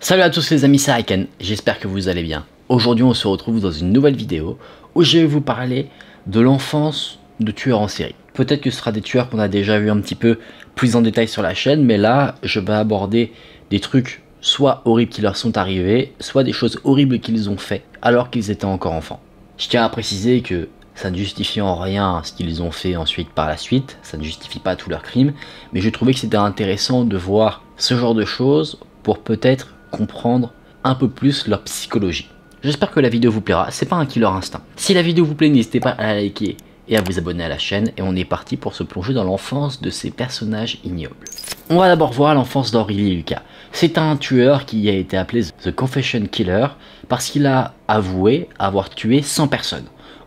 Salut à tous les amis, c'est Aiken, j'espère que vous allez bien. Aujourd'hui on se retrouve dans une nouvelle vidéo où je vais vous parler de l'enfance de tueurs en série. Peut-être que ce sera des tueurs qu'on a déjà vu un petit peu plus en détail sur la chaîne, mais là je vais aborder des trucs soit horribles qui leur sont arrivés, soit des choses horribles qu'ils ont fait alors qu'ils étaient encore enfants. Je tiens à préciser que ça ne justifie en rien ce qu'ils ont fait ensuite par la suite, ça ne justifie pas tous leurs crimes, mais je trouvais que c'était intéressant de voir ce genre de choses pour peut-être comprendre un peu plus leur psychologie. J'espère que la vidéo vous plaira, c'est pas un killer instinct. Si la vidéo vous plaît, n'hésitez pas à la liker et à vous abonner à la chaîne, et on est parti pour se plonger dans l'enfance de ces personnages ignobles. On va d'abord voir l'enfance d'Aurélie Lucas. C'est un tueur qui a été appelé The Confession Killer parce qu'il a avoué avoir tué 100 personnes.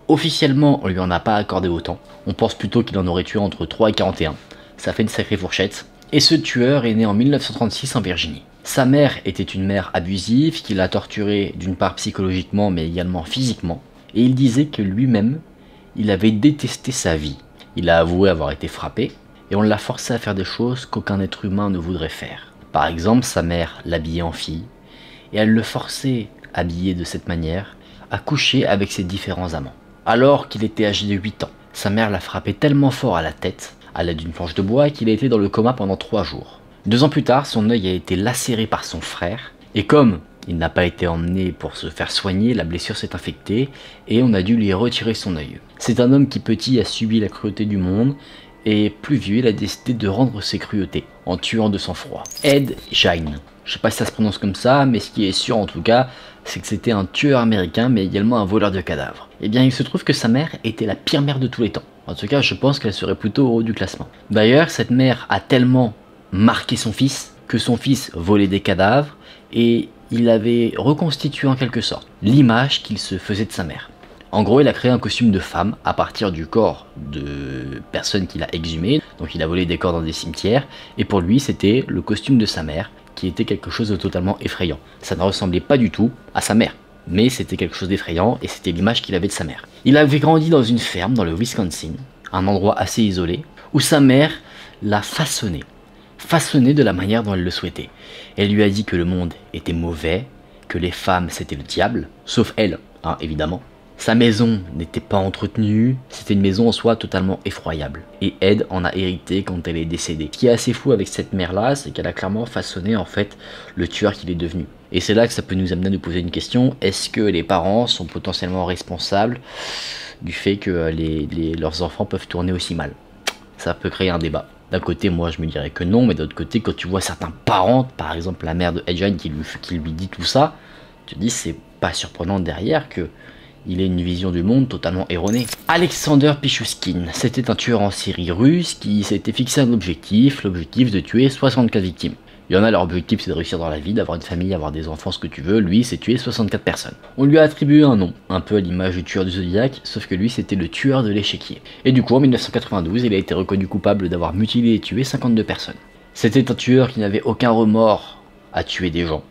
Officiellement, on lui en a pas accordé autant. On pense plutôt qu'il en aurait tué entre 3 et 41. Ça fait une sacrée fourchette. Et ce tueur est né en 1936 en Virginie. Sa mère était une mère abusive qui l'a torturé d'une part psychologiquement mais également physiquement. Et il disait que lui-même, il avait détesté sa vie. Il a avoué avoir été frappé et on l'a forcé à faire des choses qu'aucun être humain ne voudrait faire. Par exemple, sa mère l'habillait en fille et elle le forçait, habillé de cette manière, à coucher avec ses différents amants. Alors qu'il était âgé de 8 ans, sa mère l'a frappé tellement fort à la tête, à l'aide d'une planche de bois, qu'il a été dans le coma pendant 3 jours. Deux ans plus tard, son œil a été lacéré par son frère, et comme il n'a pas été emmené pour se faire soigner, la blessure s'est infectée, et on a dû lui retirer son œil. C'est un homme qui petit a subi la cruauté du monde, et plus vieux, il a décidé de rendre ses cruautés, en tuant de sang-froid. Ed Gein. Je sais pas si ça se prononce comme ça, mais ce qui est sûr en tout cas, c'est que c'était un tueur américain, mais également un voleur de cadavres. Eh bien, il se trouve que sa mère était la pire mère de tous les temps. En tout cas, je pense qu'elle serait plutôt au haut du classement. D'ailleurs, cette mère a tellement marqué son fils, que son fils volait des cadavres, et il avait reconstitué en quelque sorte l'image qu'il se faisait de sa mère. En gros, il a créé un costume de femme à partir du corps de personnes qu'il a exhumées, donc il a volé des corps dans des cimetières, et pour lui c'était le costume de sa mère, qui était quelque chose de totalement effrayant. Ça ne ressemblait pas du tout à sa mère, mais c'était quelque chose d'effrayant, et c'était l'image qu'il avait de sa mère. Il avait grandi dans une ferme dans le Wisconsin, un endroit assez isolé, où sa mère l'a façonné façonné de la manière dont elle le souhaitait. Elle lui a dit que le monde était mauvais, que les femmes c'était le diable, sauf elle, hein, évidemment. Sa maison n'était pas entretenue, c'était une maison en soi totalement effroyable. Et Ed en a hérité quand elle est décédée. Ce qui est assez fou avec cette mère-là, c'est qu'elle a clairement façonné en fait le tueur qu'il est devenu. Et c'est là que ça peut nous amener à nous poser une question, est-ce que les parents sont potentiellement responsables du fait que les, leurs enfants peuvent tourner aussi mal? Ça peut créer un débat. D'un côté, moi, je me dirais que non, mais d'autre côté, quand tu vois certains parents, par exemple la mère de Edgeine qui lui, dit tout ça, tu te dis c'est pas surprenant derrière que il ait une vision du monde totalement erronée. Alexander Pichuskin, c'était un tueur en série russe qui s'était fixé un objectif, l'objectif de tuer 64 victimes. Il y en a, leur objectif c'est de réussir dans la vie, d'avoir une famille, avoir des enfants, ce que tu veux. Lui, c'est tuer 64 personnes. On lui a attribué un nom, un peu à l'image du tueur du Zodiac, sauf que lui, c'était le tueur de l'échiquier. Et du coup, en 1992, il a été reconnu coupable d'avoir mutilé et tué 52 personnes. C'était un tueur qui n'avait aucun remords à tuer des gens.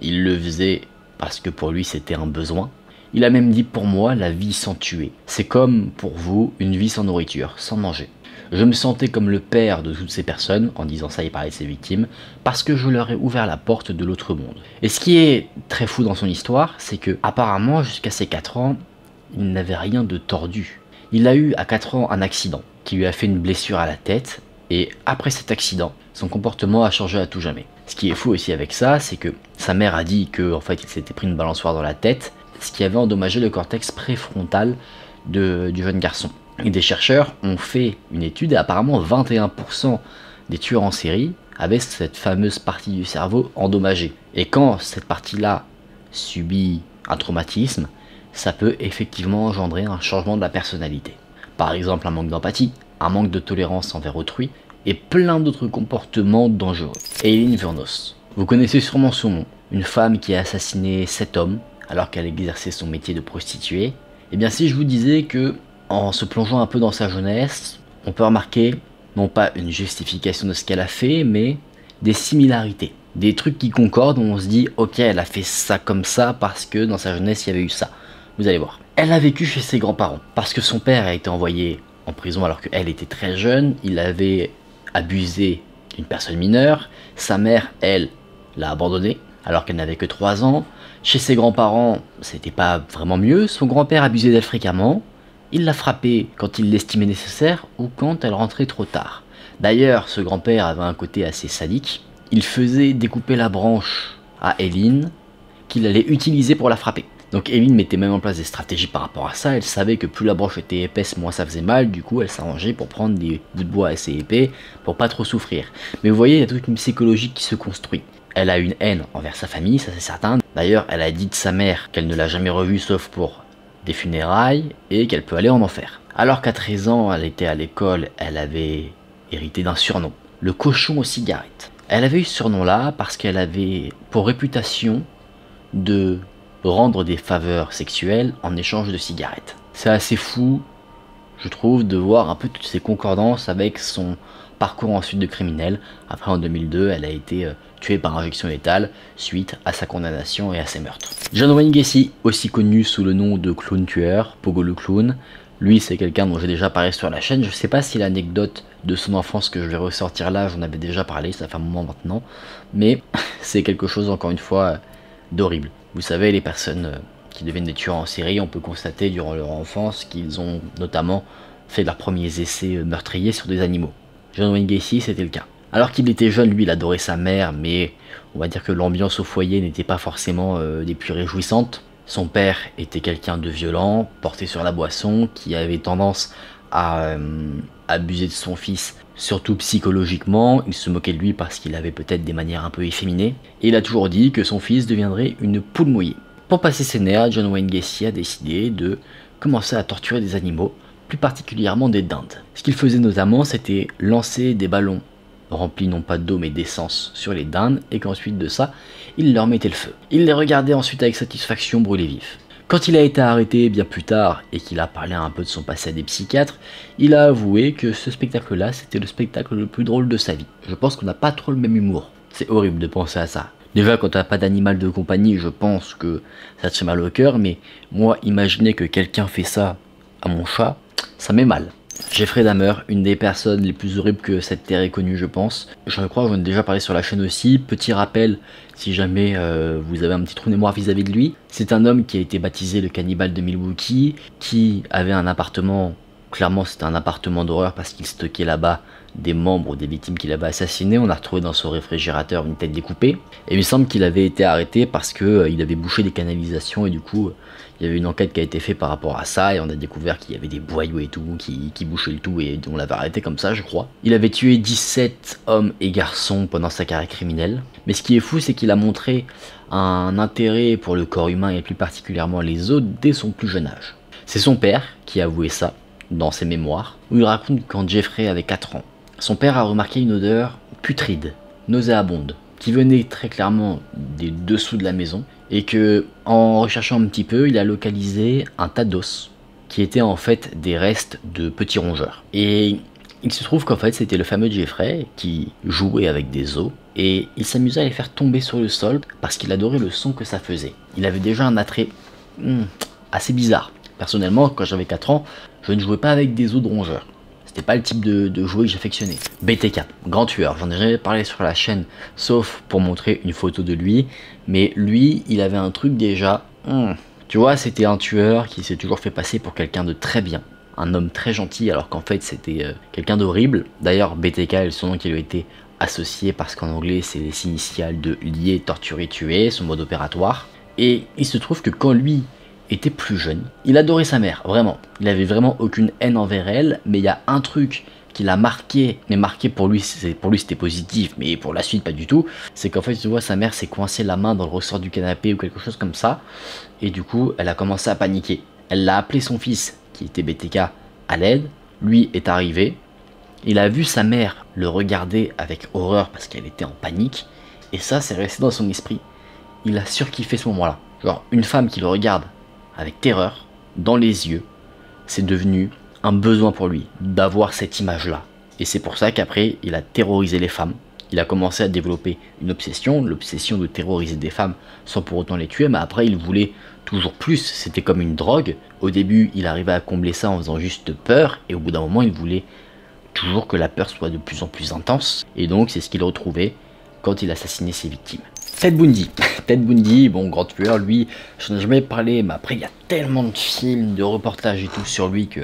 Il le faisait parce que pour lui, c'était un besoin. Il a même dit pour moi, la vie sans tuer. C'est comme pour vous, une vie sans nourriture, sans manger. Je me sentais comme le père de toutes ces personnes, en disant ça il parlait de ses victimes, parce que je leur ai ouvert la porte de l'autre monde. Et ce qui est très fou dans son histoire, c'est que apparemment jusqu'à ses 4 ans, il n'avait rien de tordu. Il a eu à 4 ans un accident qui lui a fait une blessure à la tête, et après cet accident, son comportement a changé à tout jamais. Ce qui est fou aussi avec ça, c'est que sa mère a dit que en fait il s'était pris une balançoire dans la tête, ce qui avait endommagé le cortex préfrontal du jeune garçon. Des chercheurs ont fait une étude et apparemment 21% des tueurs en série avaient cette fameuse partie du cerveau endommagée. Et quand cette partie-là subit un traumatisme, ça peut effectivement engendrer un changement de la personnalité. Par exemple un manque d'empathie, un manque de tolérance envers autrui et plein d'autres comportements dangereux. Eileen Vernos. Vous connaissez sûrement son nom, une femme qui a assassiné 7 hommes alors qu'elle exerçait son métier de prostituée. Et eh bien si je vous disais que en se plongeant un peu dans sa jeunesse, on peut remarquer non pas une justification de ce qu'elle a fait, mais des similarités. Des trucs qui concordent où on se dit ok elle a fait ça comme ça parce que dans sa jeunesse il y avait eu ça. Vous allez voir. Elle a vécu chez ses grands-parents parce que son père a été envoyé en prison alors qu'elle était très jeune. Il avait abusé une personne mineure. Sa mère, elle, l'a abandonné. alors qu'elle n'avait que 3 ans. Chez ses grands-parents, c'était pas vraiment mieux, son grand-père abusait d'elle fréquemment, il l'a frappée quand il l'estimait nécessaire ou quand elle rentrait trop tard. D'ailleurs, ce grand-père avait un côté assez sadique, il faisait découper la branche à Eileen qu'il allait utiliser pour la frapper. Donc Eileen mettait même en place des stratégies par rapport à ça, elle savait que plus la branche était épaisse, moins ça faisait mal, du coup elle s'arrangeait pour prendre des bois assez épais pour pas trop souffrir. Mais vous voyez, il y a toute une psychologie qui se construit. Elle a une haine envers sa famille, ça c'est certain. D'ailleurs, elle a dit de sa mère qu'elle ne l'a jamais revue sauf pour des funérailles et qu'elle peut aller en enfer. Alors qu'à 13 ans, elle était à l'école, elle avait hérité d'un surnom, le cochon aux cigarettes. Elle avait eu ce surnom-là parce qu'elle avait pour réputation de rendre des faveurs sexuelles en échange de cigarettes. C'est assez fou, je trouve, de voir un peu toutes ces concordances avec son parcours ensuite de criminel. Après, en 2002, elle a été tuée par injection létale suite à sa condamnation et à ses meurtres. John Wayne Gacy, aussi connu sous le nom de clown tueur, Pogo le clown, lui c'est quelqu'un dont j'ai déjà parlé sur la chaîne, je sais pas si l'anecdote de son enfance que je vais ressortir là, j'en avais déjà parlé, ça fait un moment maintenant, mais c'est quelque chose encore une fois d'horrible. Vous savez, les personnes euh, qui deviennent des tueurs en série, on peut constater durant leur enfance qu'ils ont notamment fait leurs premiers essais euh, meurtriers sur des animaux. John Wayne Gacy, c'était le cas. Alors qu'il était jeune, lui, il adorait sa mère, mais on va dire que l'ambiance au foyer n'était pas forcément euh, des plus réjouissantes. Son père était quelqu'un de violent, porté sur la boisson, qui avait tendance à euh, abuser de son fils, surtout psychologiquement. Il se moquait de lui parce qu'il avait peut-être des manières un peu efféminées. Et il a toujours dit que son fils deviendrait une poule mouillée. Pour passer ses nerfs, John Wayne Gacy a décidé de commencer à torturer des animaux, plus particulièrement des dindes. Ce qu'il faisait notamment, c'était lancer des ballons remplis non pas d'eau mais d'essence sur les dindes et qu'ensuite de ça, il leur mettait le feu. Il les regardait ensuite avec satisfaction brûler vifs. Quand il a été arrêté bien plus tard et qu'il a parlé un peu de son passé à des psychiatres, il a avoué que ce spectacle-là, c'était le spectacle le plus drôle de sa vie. Je pense qu'on n'a pas trop le même humour. C'est horrible de penser à ça. Déjà, quand t'as pas d'animal de compagnie, je pense que ça te fait mal au cœur, mais moi, imaginer que quelqu'un fait ça à mon chat, ça met mal. Jeffrey Dahmer, une des personnes les plus horribles que cette terre ait connue, je pense. Je crois que j'en ai déjà parlé sur la chaîne aussi. Petit rappel, si jamais euh, vous avez un petit trou de mémoire vis-à-vis de lui. C'est un homme qui a été baptisé le cannibale de Milwaukee, qui avait un appartement, clairement c'était un appartement d'horreur parce qu'il stockait là-bas des membres des victimes qu'il avait assassinées. On a retrouvé dans son réfrigérateur une tête découpée. Et il me semble qu'il avait été arrêté parce qu'il euh, avait bouché des canalisations et du coup il y avait une enquête qui a été faite par rapport à ça et on a découvert qu'il y avait des boyaux et tout qui, qui bouchaient le tout et on l'avait arrêté comme ça je crois. Il avait tué 17 hommes et garçons pendant sa carrière criminelle. Mais ce qui est fou c'est qu'il a montré un intérêt pour le corps humain et plus particulièrement les os dès son plus jeune âge. C'est son père qui a avoué ça dans ses mémoires où il raconte quand Jeffrey avait 4 ans. Son père a remarqué une odeur putride, nauséabonde, qui venait très clairement des dessous de la maison et que en recherchant un petit peu, il a localisé un tas d'os qui étaient en fait des restes de petits rongeurs. Et il se trouve qu'en fait c'était le fameux Jeffrey qui jouait avec des os et il s'amusait à les faire tomber sur le sol parce qu'il adorait le son que ça faisait. Il avait déjà un attrait hmm, assez bizarre. Personnellement, quand j'avais 4 ans, je ne jouais pas avec des os de rongeurs. C'était pas le type de, jouet que j'affectionnais. BTK, grand tueur, j'en ai jamais parlé sur la chaîne, sauf pour montrer une photo de lui. Mais lui, il avait un truc déjà. Hmm, tu vois, c'était un tueur qui s'est toujours fait passer pour quelqu'un de très bien. Un homme très gentil, alors qu'en fait c'était euh, quelqu'un d'horrible. D'ailleurs, BTK est le son nom qui lui a été associé parce qu'en anglais c'est les initiales de lier, torturer, tuer, son mode opératoire. Et il se trouve que quand lui était plus jeune. Il adorait sa mère, vraiment. Il avait vraiment aucune haine envers elle, mais il y a un truc qui l'a marqué, mais marqué pour lui, pour lui c'était positif, mais pour la suite pas du tout, c'est qu'en fait tu vois sa mère s'est coincée la main dans le ressort du canapé ou quelque chose comme ça, et du coup elle a commencé à paniquer. Elle l'a appelé son fils, qui était BTK, à l'aide, lui est arrivé, il a vu sa mère le regarder avec horreur parce qu'elle était en panique, et ça c'est resté dans son esprit. Il a surkiffé ce moment-là. Genre une femme qui le regarde avec terreur, dans les yeux, c'est devenu un besoin pour lui d'avoir cette image-là. Et c'est pour ça qu'après, il a terrorisé les femmes. Il a commencé à développer une obsession, l'obsession de terroriser des femmes sans pour autant les tuer, mais après il voulait toujours plus, c'était comme une drogue. Au début, il arrivait à combler ça en faisant juste peur, et au bout d'un moment, il voulait toujours que la peur soit de plus en plus intense, et donc c'est ce qu'il retrouvait quand il assassinait ses victimes. Ted Bundy. Ted Bundy, bon, grand tueur, lui, je n'ai jamais parlé, mais après, il y a tellement de films, de reportages et tout sur lui que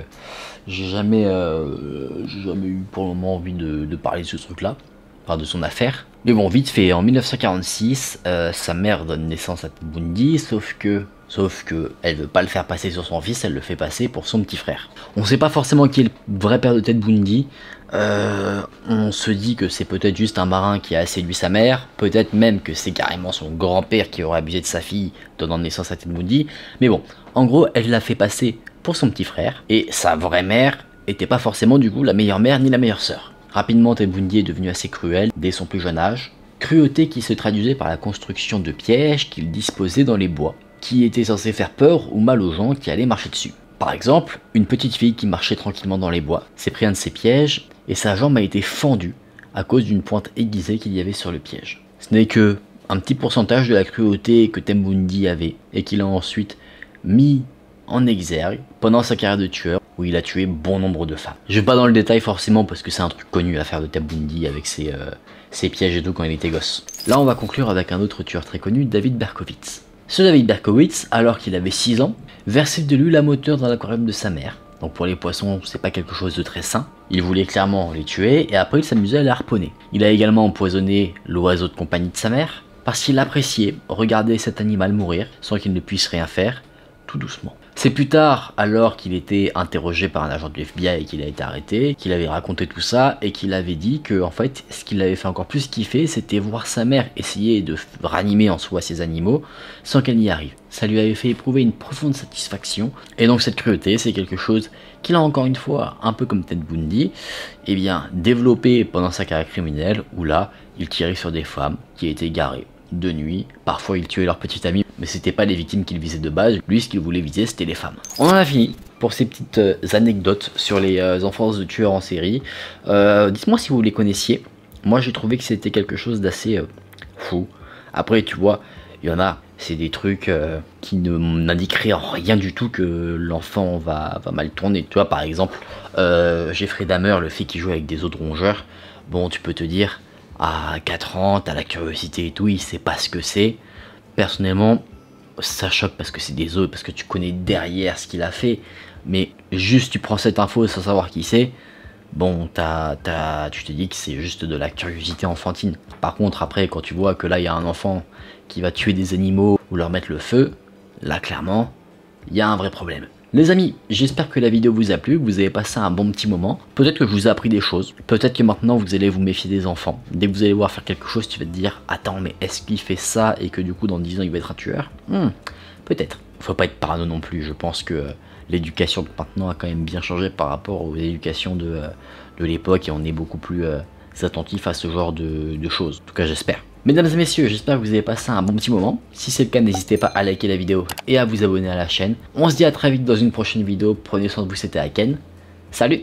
j'ai jamais, euh, jamais eu pour le moment envie de, parler de ce truc-là, enfin de son affaire. Mais bon, vite fait, en 1946, euh, sa mère donne naissance à Ted Bundy, sauf que Sauf que elle veut pas le faire passer sur son fils, elle le fait passer pour son petit frère. On sait pas forcément qui est le vrai père de Ted Bundy. Euh, on se dit que c'est peut-être juste un marin qui a séduit sa mère, peut-être même que c'est carrément son grand-père qui aurait abusé de sa fille, donnant naissance à Ted Bundy. Mais bon, en gros, elle l'a fait passer pour son petit frère, et sa vraie mère était pas forcément du coup la meilleure mère ni la meilleure sœur. Rapidement, Ted Bundy est devenu assez cruel dès son plus jeune âge, cruauté qui se traduisait par la construction de pièges qu'il disposait dans les bois qui était censé faire peur ou mal aux gens qui allaient marcher dessus. Par exemple, une petite fille qui marchait tranquillement dans les bois s'est pris un de ses pièges et sa jambe a été fendue à cause d'une pointe aiguisée qu'il y avait sur le piège. Ce n'est que un petit pourcentage de la cruauté que Tembundi avait et qu'il a ensuite mis en exergue pendant sa carrière de tueur où il a tué bon nombre de femmes. Je vais pas dans le détail forcément parce que c'est un truc connu l'affaire de Tembundi avec ses, euh, ses pièges et tout quand il était gosse. Là on va conclure avec un autre tueur très connu, David Berkowitz. Ce David Berkowitz, alors qu'il avait 6 ans, versait de l'huile à moteur dans l'aquarium de sa mère. Donc pour les poissons, c'est pas quelque chose de très sain. Il voulait clairement les tuer et après il s'amusait à les harponner. Il a également empoisonné l'oiseau de compagnie de sa mère parce qu'il appréciait regarder cet animal mourir sans qu'il ne puisse rien faire, tout doucement. C'est plus tard, alors qu'il était interrogé par un agent du FBI et qu'il a été arrêté, qu'il avait raconté tout ça et qu'il avait dit que en fait, ce qu'il avait fait encore plus kiffer, c'était voir sa mère essayer de ranimer en soi ses animaux sans qu'elle n'y arrive. Ça lui avait fait éprouver une profonde satisfaction et donc cette cruauté, c'est quelque chose qu'il a encore une fois, un peu comme Ted Bundy, eh bien développé pendant sa carrière criminelle où là, il tirait sur des femmes qui étaient garées de nuit. Parfois, il tuait leurs petits amis, mais c'était pas les victimes qu'il visait de base. Lui, ce qu'il voulait viser, c'était les femmes. On en a fini pour ces petites euh, anecdotes sur les euh, enfances de tueurs en série. Euh, dites-moi si vous les connaissiez. Moi, j'ai trouvé que c'était quelque chose d'assez fou. Après, tu vois, il y en a, c'est des trucs qui ne n'indiqueraient rien du tout que l'enfant va, va, mal tourner. Tu vois, par exemple, Jeffrey Dahmer, le fait qu'il joue avec des autres rongeurs, bon, tu peux te dire, à 4 ans, t'as la curiosité et tout, il sait pas ce que c'est. Personnellement, ça choque parce que c'est des os, parce que tu connais derrière ce qu'il a fait. Mais juste tu prends cette info sans savoir qui c'est, bon, as, tu te dis que c'est juste de la curiosité enfantine. Par contre, après, quand tu vois que là, il y a un enfant qui va tuer des animaux ou leur mettre le feu, là, clairement, il y a un vrai problème. Les amis, j'espère que la vidéo vous a plu, vous avez passé un bon petit moment. Peut-être que je vous ai appris des choses. Peut-être que maintenant vous allez vous méfier des enfants. Dès que vous allez voir faire quelque chose, tu vas te dire Attends, mais est-ce qu'il fait ça et que du coup dans 10 ans il va être un tueur? Hmm, Peut-être. Faut pas être parano non plus. Je pense que euh, l'éducation de maintenant a quand même bien changé par rapport aux éducations de, euh, l'époque et on est beaucoup plus euh, attentif à ce genre de, de choses. En tout cas, j'espère. Mesdames et messieurs, j'espère que vous avez passé un bon petit moment. Si c'est le cas, n'hésitez pas à liker la vidéo et à vous abonner à la chaîne. On se dit à très vite dans une prochaine vidéo. Prenez soin de vous, c'était Aken. Salut